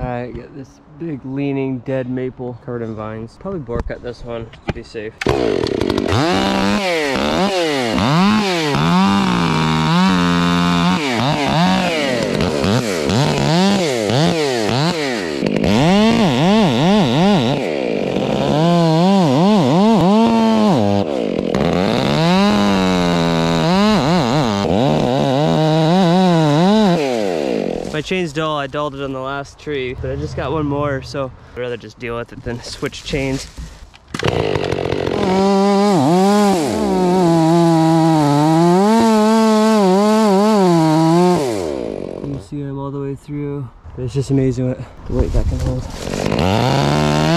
I got this big leaning dead maple covered in vines. Probably bore cut this one to be safe. My chain's dull, I dulled it on the last tree, but I just got one more, so I'd rather just deal with it than switch chains. You see I'm all the way through, but it's just amazing what the weight that can hold.